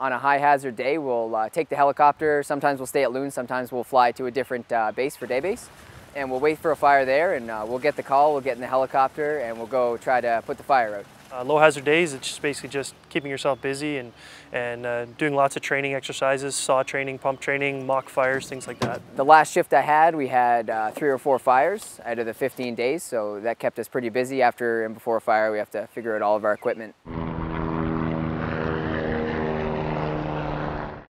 on a high hazard day, we'll uh, take the helicopter. Sometimes we'll stay at Loon, sometimes we'll fly to a different uh, base for day base. And we'll wait for a fire there and uh, we'll get the call, we'll get in the helicopter and we'll go try to put the fire out. Uh, low hazard days, it's just basically just keeping yourself busy and, and uh, doing lots of training exercises, saw training, pump training, mock fires, things like that. The last shift I had, we had uh, three or four fires out of the 15 days, so that kept us pretty busy. After and before a fire, we have to figure out all of our equipment.